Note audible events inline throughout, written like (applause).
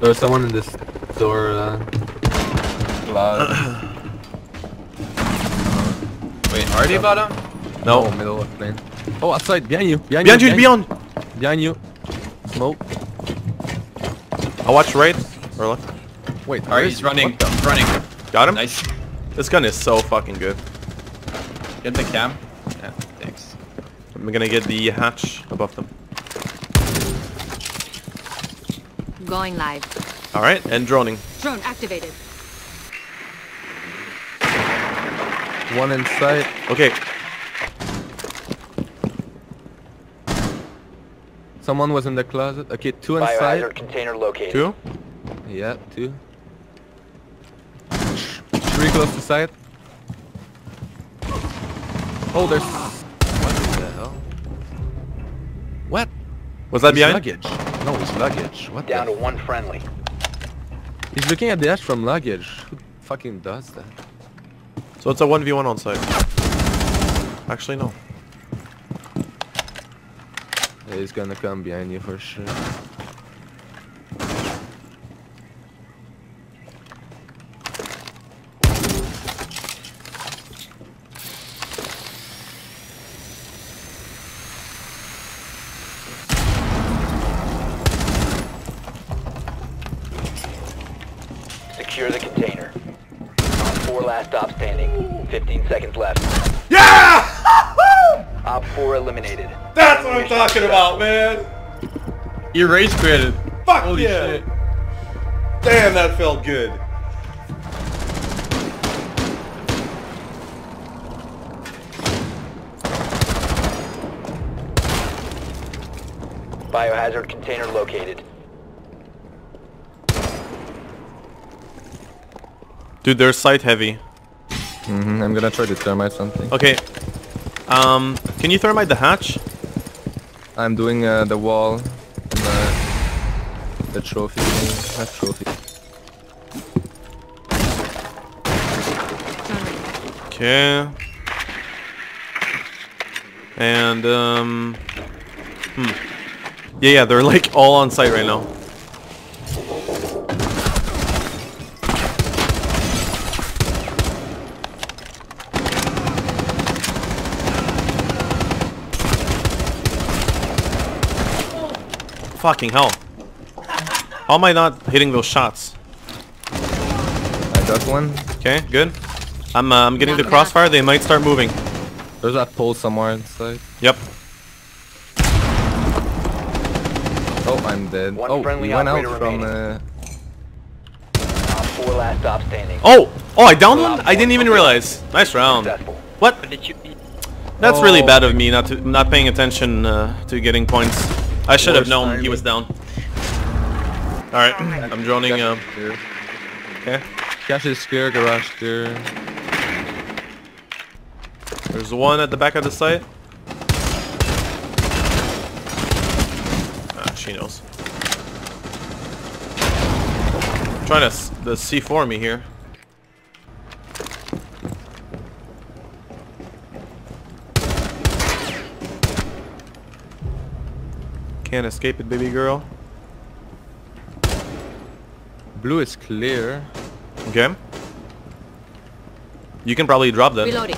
There's someone in this door. Uh, Glass. (clears throat) Wait, are they bottom? no, No. middle of plane. Oh, outside, behind you, behind, Behind you, you, beyond! behind you. Smoke. I watch right or left. Wait, Alright, where he's running. He's running. Got him? Nice. This gun is so fucking good. Get the cam. Yeah, thanks. I'm gonna get the hatch above them. Going live. Alright, and droning. Drone activated. One inside. Okay, Someone was in the closet. Okay, two inside. Biohazard container located. two. Yeah, two. Three close to side. Oh, there's. What the hell? What? Was that It's behind? luggage. No, it's luggage. What Down the? to one friendly. He's looking at the edge from luggage. Who fucking does that? So it's a 1v1 on site. Actually, no. He's gonna come behind you for sure. Secure the container. Op 4 last stop standing. 15 seconds left. Yeah! Op 4 eliminated. That's what I'm talking about, man! You rage created. Fuck Holy yeah! shit. Damn, that felt good. Biohazard container located. Dude, they're site heavy. Hmm I'm gonna try to thermite something. Okay. Um, can you thermite the hatch? I'm doing uh, the wall and uh, the trophy thing. Trophy. Okay. And, um... Hmm. Yeah, yeah, they're like all on site right now. Fucking hell. How am I not hitting those shots? I got one. Okay, good. I'm, uh, I'm getting the crossfire. They might start moving. There's that pole somewhere inside. Yep. Oh, I'm dead. One oh, friendly we went out from. remaining. Uh, Op 4 last stop standing. Oh! Oh, I downed one? I didn't even realize. Nice round. What? That's really Oh. bad of me not to not paying attention uh, to getting points. I should have Worst known he was down. Alright, I'm droning. Uh, clear. okay. Cache is clear. Garage clear. There's one at the back of the site. Ah, she knows. Trying to the C4 me here. Can't escape it, baby girl. Blue is clear. Okay. You can probably drop them. Reloading.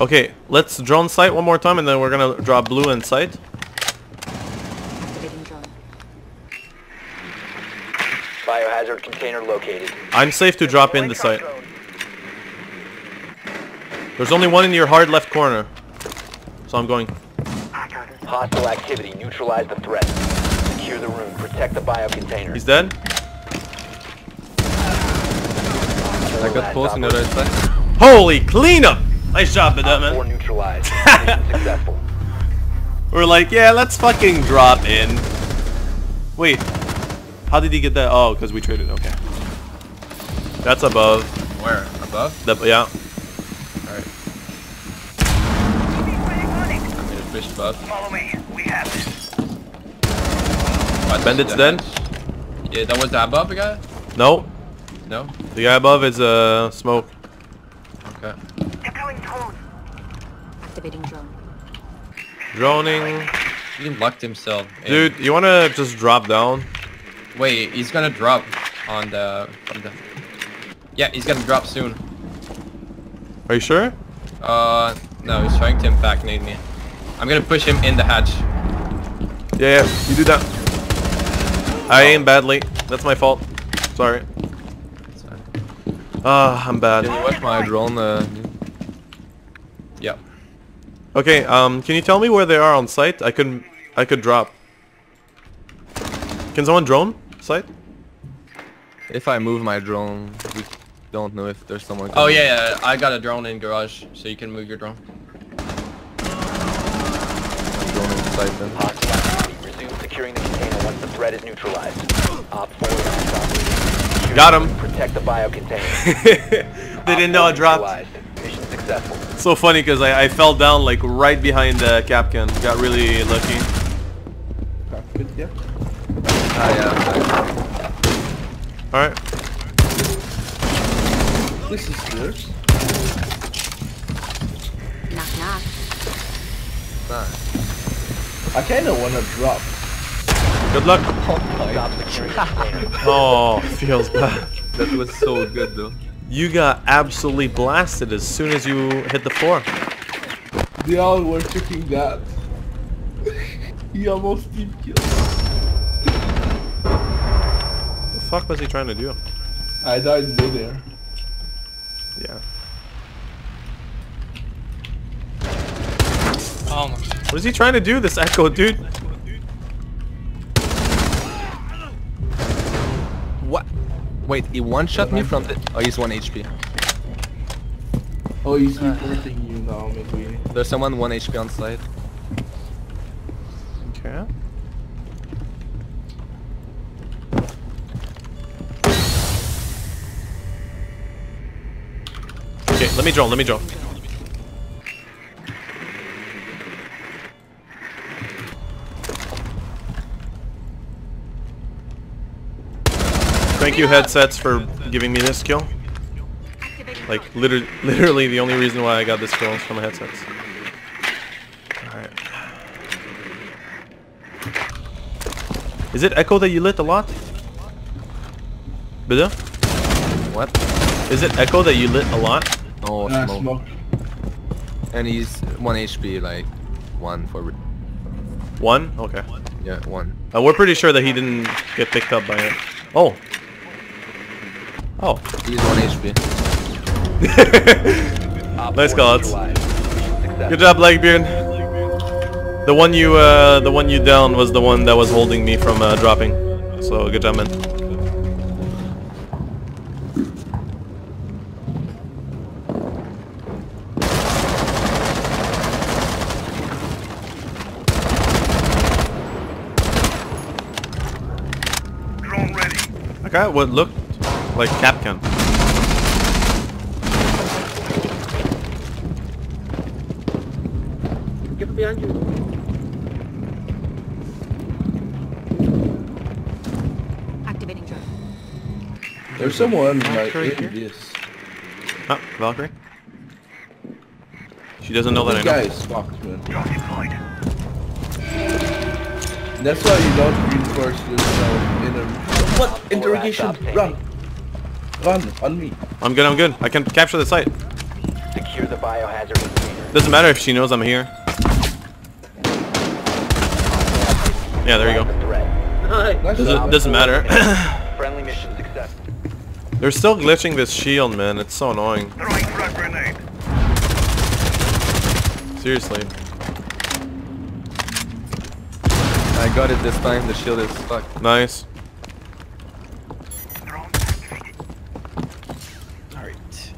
Okay, let's drone sight one more time and then we're gonna drop blue in sight. Biohazard container located. I'm safe to drop in the site. There's only one in your hard left corner. So I'm going. Hostile activity. Neutralize the threat. Secure the room. Protect the bio container. He's dead. I got poles on the other side. Holy cleanup! Nice job, Op 4 Badman. neutralized. (laughs) Mission successful. We're like, yeah, let's fucking drop in. Wait, how did he get that? Oh, because we traded. Okay. That's above. Where? Above? The, yeah. Alright. I'm gonna fish above. What? Bandit's The dead? hatch? Yeah, that was the above guy? No, No? the guy above is uh smoke. Okay. Activating drone. Droning. He locked himself. in. Dude, you wanna just drop down? Wait, he's gonna drop on the from the. Yeah, he's gonna drop soon. Are you sure? Uh, no, he's trying to impact me. I'm gonna push him in the hatch. Yeah, yeah, you do that. I aim badly. That's my fault. Sorry. It's fine. Ah, I'm bad. Can you watch my drone? Uh, Yep. Okay, um, can you tell me where they are on site? I could, I could drop. Can someone drone site? if I move my drone, we don't know if there's someone. Oh coming. yeah, yeah, I got a drone in garage, so you can move your drone. Drone inside then. Hostile. Resume securing the container once the threat is neutralized. Op 4 last Got him. Protect the bio container. they didn't know I dropped. Mission successful. So funny because I, I fell down like right behind the Kapkan. Got really lucky. Cockpit, yeah. Ah yeah. Alright. This is yours. Knock knock. Nice. I kinda wanna drop. Good luck. Stop securing the. Oh, oh (laughs) feels bad. That was so good though. You got absolutely blasted as soon as you hit the floor. They all were checking that. (laughs) he almost team killed. What the fuck was he trying to do? I died midair. Yeah. Oh my. What is he trying to do, this Echo, dude? What? Wait, he one shot me from the. Oh, he's one HP. Oh, he's reporting you now, McQueen. There's someone one HP on site. Okay. Okay, let me draw, let me drone. Thank you headsets for giving me this kill. Like literally, (laughs) literally the only reason why I got this kill is from the headsets. Alright. Is it Echo that you lit a lot? Bitte? What? Is it Echo that you lit a lot? No Ah, smoke. smoke. And he's one HP, like one for. One? Okay. Yeah, one. Uh, we're pretty sure that he didn't get picked up by it. Oh. Oh. He's one HP. (laughs) Op Nice 4 gods. neutralized. Mission. Good job, Blackbeard. The one you, uh, the one you down was the one that was holding me from uh, dropping. So good job, man. I got what looked like Kapkan. Activating drone. There's someone like in here? this. Ah, Valkyrie. She doesn't know that I This know. guy is fucked, man. That's why you don't reinforce yourself in a... What? Interrogation! Run! Run! On me! I'm good, I'm good. I can capture the site. Secure the biohazard container. Doesn't matter if she knows I'm here. Yeah, there you go. Nice Doesn't, doesn't matter. Friendly mission (laughs) success. They're still glitching this shield, man. It's so annoying. Seriously. I got it this time. The shield is fucked. Nice. Alright.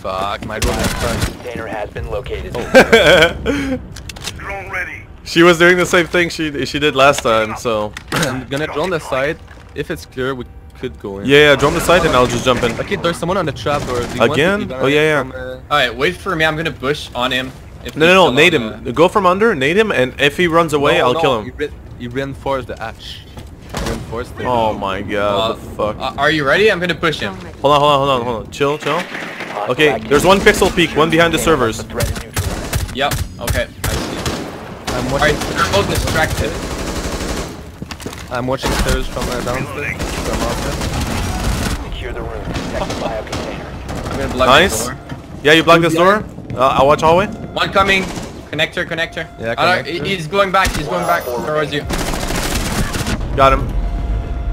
Fuck, my drone is fucked. Container has been located. (laughs) Drone ready. she was doing the same thing she she did last time, so. (coughs) I'm gonna drone the side. If it's clear, we could go in. Yeah, yeah, drone the site and I'll just jump in. Okay, there's someone on the trap door. Do you want to Again? Oh, yeah, yeah. uh, Alright, wait for me. I'm gonna push on him. If No, no, no, nade him. the- Go from under, nade him, and if he runs away, no, I'll no, kill You, him. re you reinforced the hatch. Reinforced it. Oh my god, Uh, the fuck. uh, are you ready? I'm gonna push him. Hold on, hold on, hold on, hold on. Chill, chill. Hostile Okay, there's one pixel peak, one behind the servers. once The threat is neutralized. Yep. Okay. I see. I'm Alright, watching. they're both distracted. I'm watching stairs from uh, downstairs. From upstairs. Secure the room. Protect the bio container. I'm gonna block Nice. the door. Yeah, you block this door. Uh, I'll watch hallway. One coming. Connector, connector. Yeah, no, connector. he's going back. He's going back One towards you. Got him.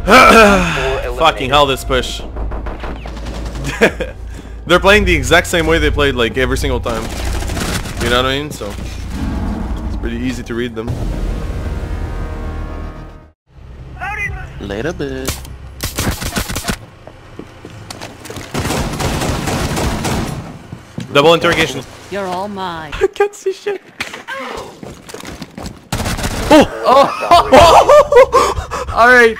(sighs) Fucking hell, this push. (laughs) They're playing the exact same way they played like every single time. You know what I mean? So it's pretty easy to read them. Later, bit. Double interrogation. You're all mine. (laughs) I can't see shit. Oh! Oh! (laughs) (laughs) oh. Alright.